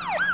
you